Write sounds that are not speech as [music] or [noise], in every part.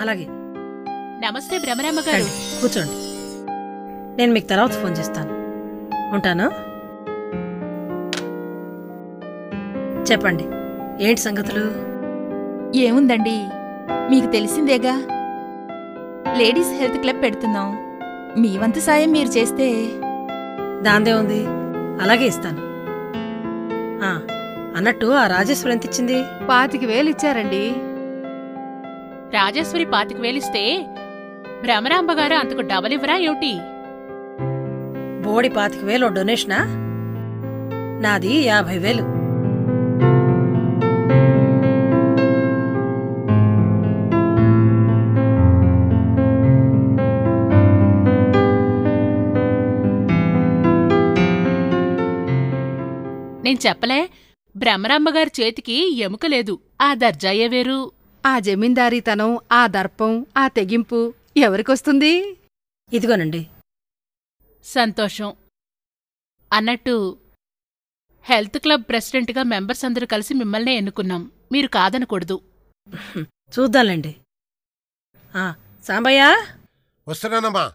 అలాగే. నమస్తే భ్రమరామ్మ గారు. రండి కూర్చోండి. నేను మీకు తర్వాత ఫోన్ చేస్తాను. ఉంటాను? చెప్పండి ఏంటి సంగతులు? ఏముందండి? మీకు తెలిసిందేగా? లేడీస్ హెల్త్ క్లబ్ పెడుతున్నాం. మీ వంతు సాయం మీరు చేస్తే. దాందే ఉంది. అలాగే ఇస్తాను. ఆ, అన్నట్టు ఆ రాజేశ్వరి ఎంత ఇచ్చింది? పాతిక వేలు ఇచ్చారండి. రాజేశ్వరి పాతిక వేలిస్తే భ్రమరాంబ గారు అంతకు డబల్ ఇవ్వరా ఏమిటి? బోడి పాతిక వేలు ఓ డొనేషనా? నాది యాభై వేలు. నేను చెప్పలే భ్రమరాంబ గారి చేతికి ఎముక లేదు. ఆ దర్జాయే వేరు. ఆ జమీందారీతనం ఆ దర్పం ఆ తెగింపు ఎవరికొస్తుంది? ఇదిగోనండి. సంతోషం. అన్నట్టు హెల్త్ క్లబ్ ప్రెసిడెంట్గా మెంబర్స్ అందరూ కలిసి మిమ్మల్నే ఎన్నుకున్నాం. మీరు కాదనకూడదు. చూద్దాంలేండి. ఆ, సాంబయ్య? వస్తున్నానమ్మా.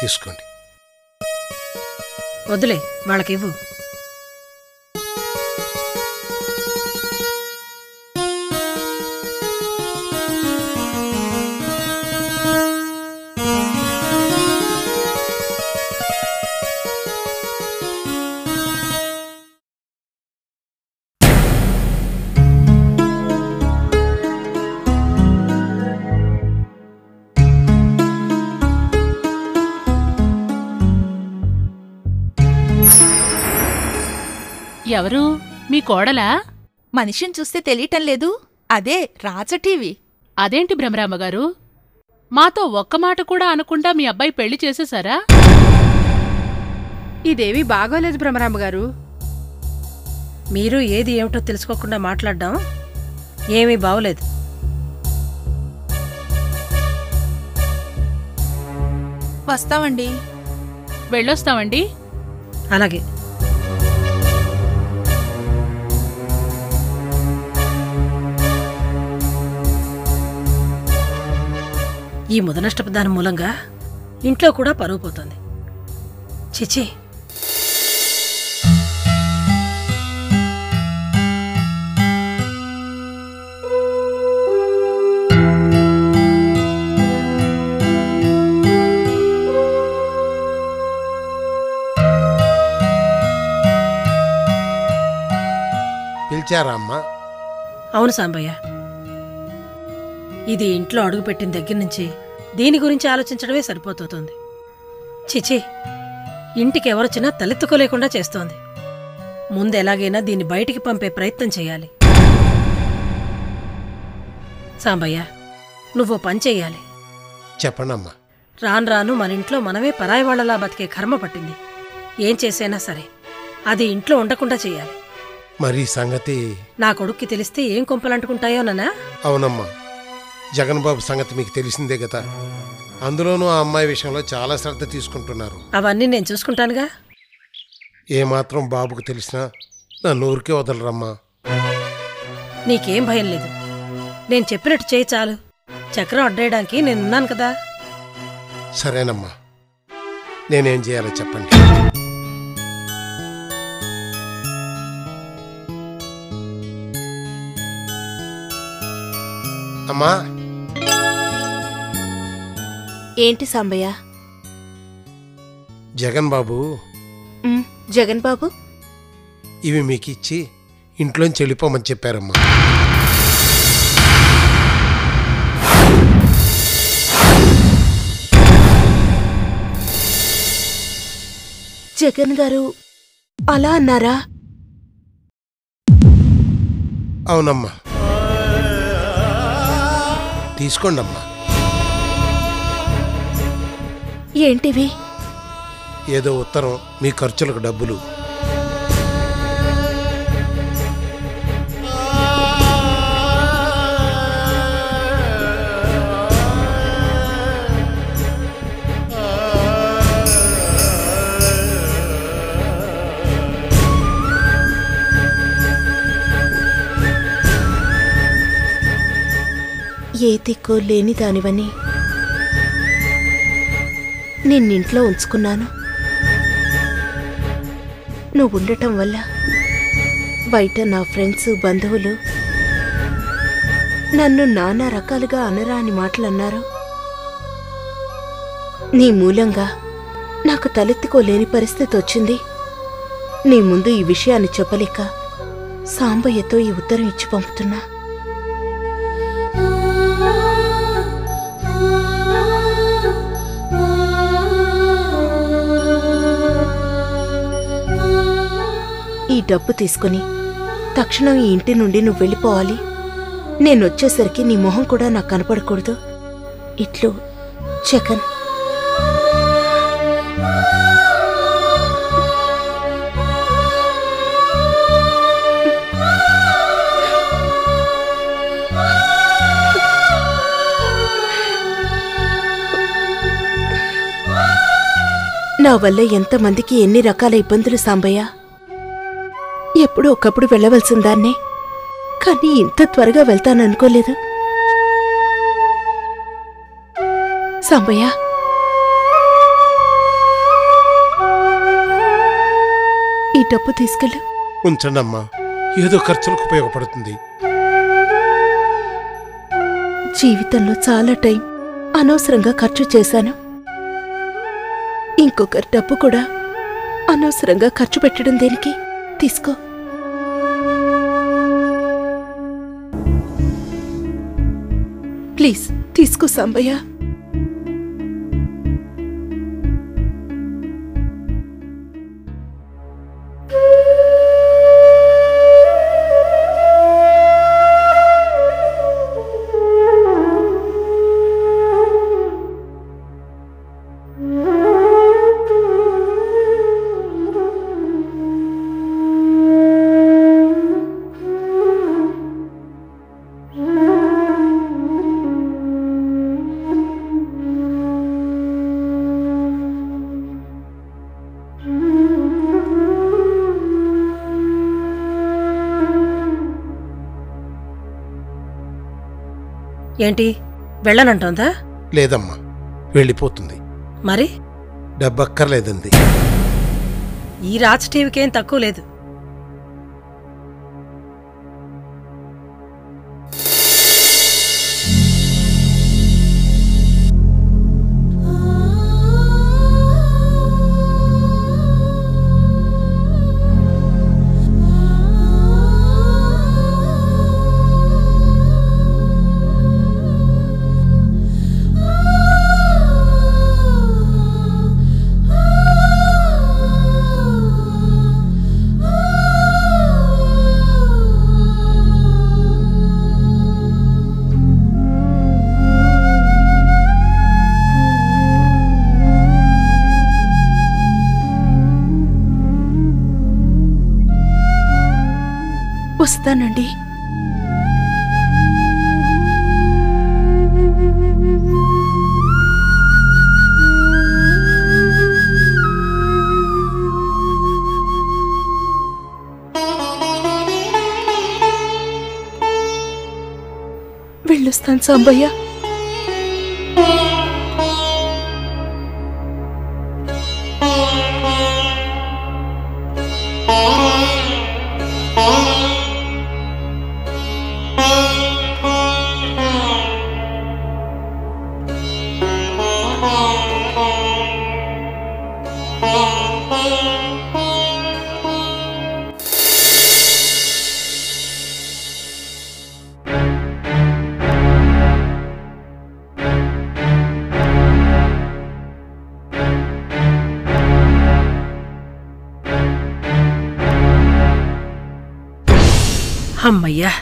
తీసుకోండి. వదిలే వాళ్ళకివ్వు. ఎవరు? మీ కోడలా? మనిషిని చూస్తే తెలియటం లేదు. అదే రాజ టీవీ. అదేంటి భ్రమరాంబ గారు? మాతో ఒక్క మాట కూడా అనకుండా మీ అబ్బాయి పెళ్ళి చేసేశారా? ఇదేమీ బాగోలేదు భ్రమరాంబ గారు. మీరు ఏది ఏమిటో తెలుసుకోకుండా మాట్లాడడం ఏమీ బాగోలేదు. వస్తామండి. వెళ్ళొస్తామండి. అలాగే. ఈ ముదనష్టపు దాని మూలంగా ఇంట్లో కూడా పరువు పోతుంది. చిచి. పిలిచారా అమ్మా? అవును సాంబయ్య. ఇది ఇంట్లో అడుగుపెట్టిన దగ్గర నుంచి దీని గురించి ఆలోచించడమే సరిపోతుంది. చిచి ఇంటికి ఎవరొచ్చినా తలెత్తుకోలేకుండా చేస్తోంది. ముందు ఎలాగైనా దీన్ని బయటికి పంపే ప్రయత్నం చేయాలి. సాంబయ్య నువ్వు పని చెయ్యాలి. చెప్పండమ్మా. రాను రాను మన ఇంట్లో మనమే పరాయి వాళ్ళలా బతికే కర్మ పట్టింది. ఏం చేసైనా సరే అది ఇంట్లో ఉండకుండా చేయాలి. మరి సంగతి నా కొడుక్కి తెలిస్తే ఏం కొంపలంటుకుంటాయోనన్నా అవునమ్మా. జగన్ బాబు సంగతి మీకు తెలిసిందే కదా. అందులోనూ ఆ అమ్మాయి విషయంలో చాలా శ్రద్ధ తీసుకుంటున్నారు. అవన్నీ నేను చూసుకుంటానుగా. ఏమాత్రం బాబుకు తెలిసినా నన్ను ఊరికే వదలరమ్మా. నీకేం భయం లేదు. నేను చెప్పినట్టు చేయి చాలు. చక్రం అడ్డేయడానికి నేనున్నాను కదా. సరేనమ్మా. నేనేం చేయాలో చెప్పండి. అమ్మా. ఏంటి సాంబయ్య? జగన్ బాబు. ఉమ్, జగన్ బాబు? ఇవి మీకు ఇచ్చి ఇంట్లోంచి వెళ్ళిపోమని చెప్పారమ్మా. జగన్ గారు అలా అన్నారా? అవునమ్మా. తీసుకోండమ్మా. ఏంటివి? ఏదో ఉత్తరం మీ ఖర్చులకు డబ్బులు. ఏ దిక్కు లేని దానివని నిన్నింట్లో ఉంచుకున్నాను. నువ్వు ఉండటం వల్ల బయట నా ఫ్రెండ్స్ బంధువులు నన్ను నానా రకాలుగా అనరాని అని మాటలు అన్నారు నీ మూలంగా నాకు తలెత్తుకోలేని పరిస్థితి వచ్చింది. నీ ముందు ఈ విషయాన్ని చెప్పలేక సాంబయ్యతో ఈ ఉత్తరం ఇచ్చి పంపుతున్నా. ఈ డబ్బు తీసుకుని తక్షణం ఈ ఇంటి నుండి నువ్వు వెళ్ళిపోవాలి. నేనొచ్చేసరికి నీ మొహం కూడా నాకు కనపడకూడదు. ఇట్లు జగన్ నా వల్ల ఎంతమందికి ఎన్ని రకాల ఇబ్బందులు సాంబయ్య? ఎప్పుడో ఒకప్పుడు వెళ్ళవలసిన దాన్నే. కానీ ఇంత త్వరగా వెళ్తాననుకోలేదు సాంబయ్య. ఈ డబ్బు తీసుకెళ్ళు. ఉంచండి అమ్మా ఏదో ఖర్చులకు ఉపయోగపడుతుంది. జీవితంలో చాలా టైం అనవసరంగా ఖర్చు చేశాను. ఇంకొకరి డబ్బు కూడా అనవసరంగా ఖర్చు పెట్టడం దేనికి? తీసుకో. ప్లీజ్ తీసుకో సాంబయ్య. ఏంటి? వెళ్ళనంటోందా? లేదమ్మా. వెళ్ళిపోతుంది. మరి? డబ్బు అక్కర్లేదంది ఈ రాజ్ టీవీకేం తక్కువ లేదు. వస్తానండి. వెళ్ళొస్తాను సాంబయ్య. అమ్మయ్యా.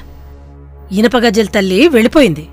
ఇనప తల్లి వెళ్ళిపోయింది.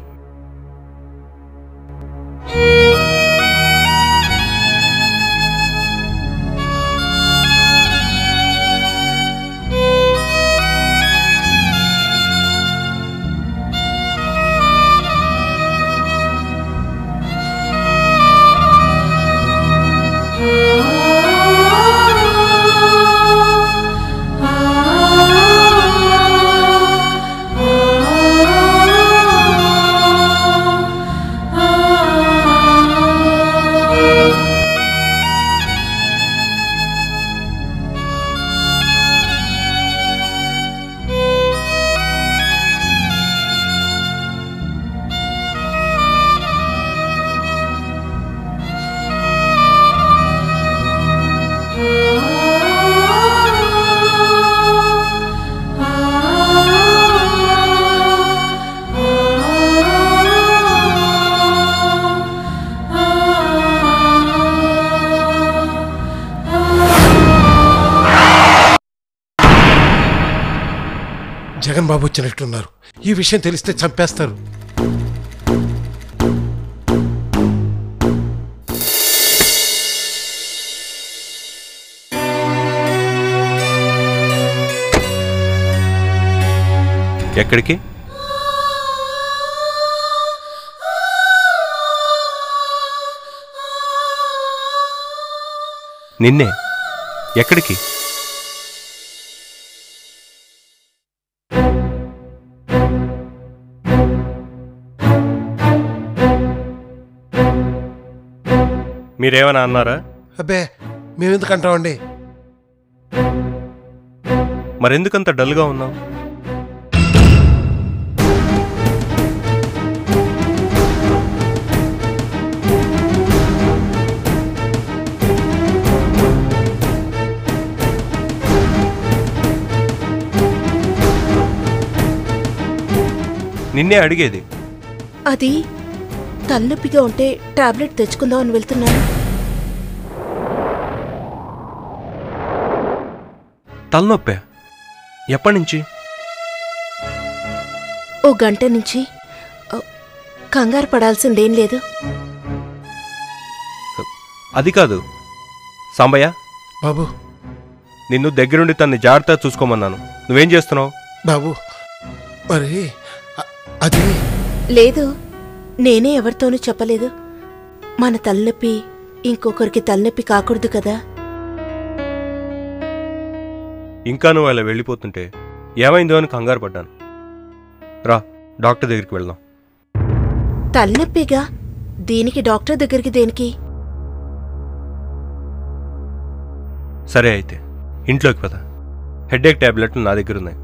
జగన్ బాబు వచ్చినట్టున్నారు ఈ విషయం తెలిస్తే చంపేస్తారు. ఎక్కడికి? నిన్నే. ఎక్కడికి? మీరేమైనా అన్నారా? అబ్బే మేమెందుకంటామండి మరెందుకంత డల్గా ఉన్నావు? నిన్నే అడిగేది. అది తలనొప్పిగా ఉంటే టాబ్లెట్ తెచ్చుకుందాం అని వెళ్తున్నాను. తలనొప్పే? ఎప్పటి నుంచి? ఓ గంట నుంచి. కంగారు పడాల్సిందేం లేదు. అది కాదు. సాంబయ్య. బాబు. నిన్ను దగ్గరుండి తన్ని జాగ్రత్తగా చూసుకోమన్నాను. నువ్వేం చేస్తున్నావు? బాబు. మరి అ- అది లేదు. నేనే ఎవరితోనూ చెప్పలేదు. మన తలనొప్పి ఇంకొకరికి తలనొప్పి కాకూడదు కదా. ఇంకా నువ్వు అలా వెళ్ళిపోతుంటే ఏమైందో అని కంగారు పడ్డాను. రా డాక్టర్ దగ్గరికి వెళ్దాం. తలనొప్పిగా? దీనికి డాక్టర్ దగ్గరికి దేనికి? సరే అయితే ఇంట్లోకి పద. హెడేక్ టాబ్లెట్లు నా దగ్గర ఉన్నాయి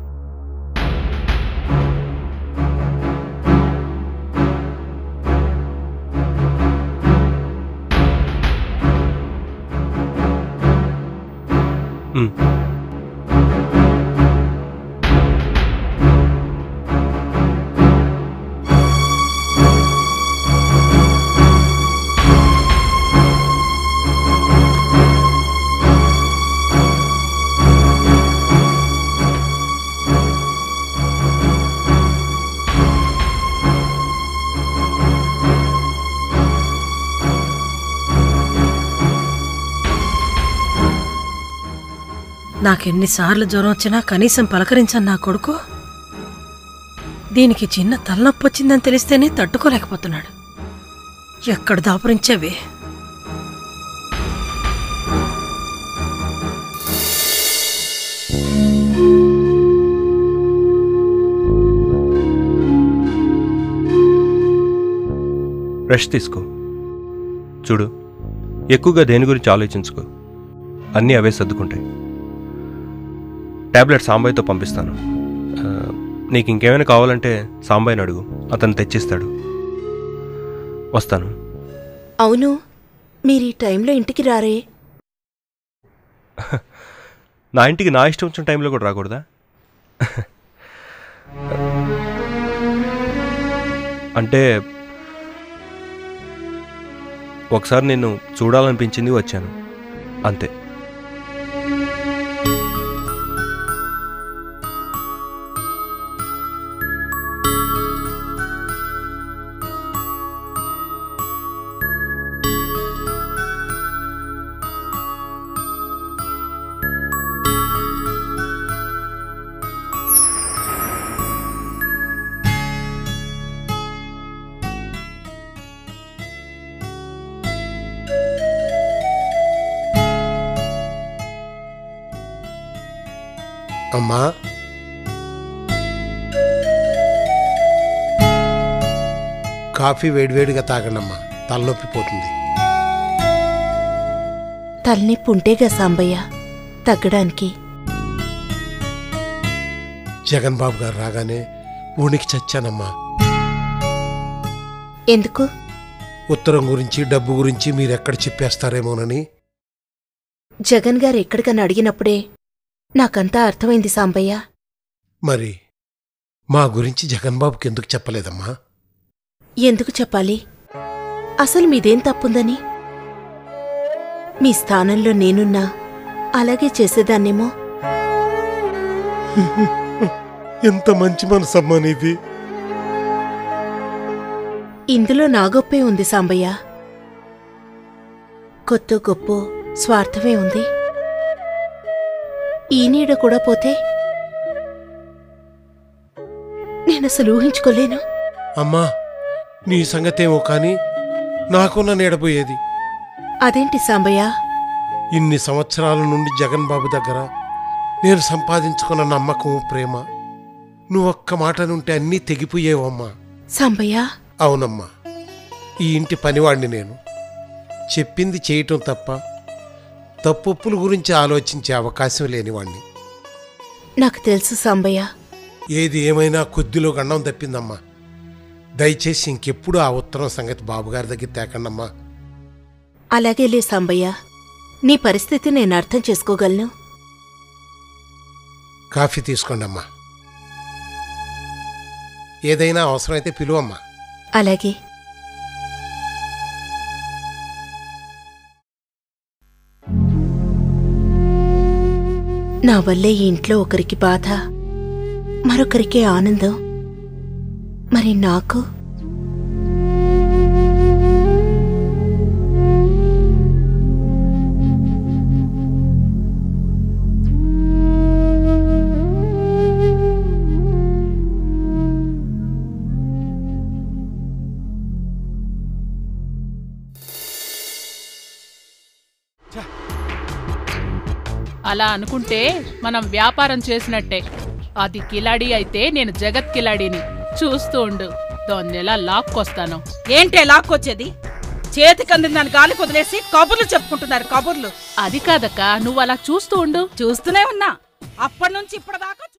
ఉమ్. నాకెన్నిసార్లు జ్వరం వచ్చినా కనీసం పలకరించను నా కొడుకు. దీనికి చిన్న తలనొప్పి వచ్చిందని తెలిస్తేనే తట్టుకోలేకపోతున్నాడు. ఎక్కడ దాపురించేవి? రెస్ట్ తీసుకో. చూడు ఎక్కువగా దేని గురించి ఆలోచించుకో. అన్నీ అవే సర్దుకుంటాయి. టాబ్లెట్ సాంబాయితో పంపిస్తాను. నీకు ఇంకేమైనా కావాలంటే సాంబాయిని అడుగు. అతను తెచ్చిస్తాడు. వస్తాను. అవును. మీరు ఈ టైంలో ఇంటికి రారే. [laughs] నా ఇంటికి నా ఇష్టం వచ్చిన టైంలో కూడా రాకూడదా? [laughs] అంటే ఒకసారి నిన్ను చూడాలనిపించింది వచ్చాను. అంతే. అమ్మా. కాఫీ వేడివేడిగా తాగండమ్మా. తలనొప్పి పోతుంది. తలనొప్పి ఉంటేగా సాంబయ్య తగ్గడానికి. జగన్ బాబు గారు రాగానే ఊనికి చచ్చానమ్మా. ఎందుకు? ఉత్తరం గురించి డబ్బు గురించి మీరెక్కడ చెప్పేస్తారేమోనని. జగన్ గారు ఎక్కడికని అడిగినప్పుడే నాకంతా అర్థమైంది సాంబయ్య. మరి మా గురించి జగన్ బాబుకి ఎందుకు చెప్పలేదమ్మా? ఎందుకు చెప్పాలి? అసలు మీదేం తప్పుందని? మీ స్థానంలో నేనున్నా అలాగే చేసేదాన్నేమో? ఎంత మంచి మనసమ్మా నీది. ఇందులో నా గొప్పే ఉంది సాంబయ్య. కొత్త గొప్ప స్వార్థమే ఉంది. ఈ నీడ కూడా పోతే నేను అసలు ఊహించుకోలేను. అమ్మా నీ సంగతేమో కానీ నాకున్న నీడపోయేది అదేంటి సాంబయ్య? ఇన్ని సంవత్సరాల నుండి జగన్ బాబు దగ్గర నేను సంపాదించుకున్న నమ్మకం ప్రేమ నువ్వొక్క మాట నుంటే అన్నీ తెగిపోయేవమ్మా. సాంబయ్య? అవునమ్మా ఈ ఇంటి పనివాణ్ణి నేను. చెప్పింది చేయటం తప్ప తప్పొప్పుల గురించి ఆలోచించే అవకాశం లేనివాణ్ణి. నాకు తెలుసు సాంబయ్య. ఏది ఏమైనా కొద్దిలో గండం తప్పిందమ్మా. దయచేసి ఇంకెప్పుడు ఆ ఉత్తరం సంగతి బాబుగారి దగ్గర తేకండమ్మా. అలాగేలే సాంబయ్య. నీ పరిస్థితి నేను అర్థం చేసుకోగలను. కాఫీ తీసుకోండమ్మా. ఏదైనా అవసరమైతే పిలువమ్మా. అలాగే. నా వల్లే ఈ ఇంట్లో ఒకరికి బాధ మరొకరికే ఆనందం. మరి నాకు? అలా అనుకుంటే మనం వ్యాపారం చేసినట్టే. అది కిలాడి అయితే నేను జగత్ కిలాడిని. చూస్తూ ఉండు. దాన్నెలా లాక్కొస్తాను. ఏంటే లాక్కొచ్చేది? చేతికి అందిన దాన్ని గాలి కుదిలేసి కబుర్లు చెప్పుకుంటున్నారు కబుర్లు. అది కాదక్క నువ్వు అలా చూస్తూ ఉండు. చూస్తూనే ఉన్నా. అప్పటి నుంచి ఇప్పటిదాకా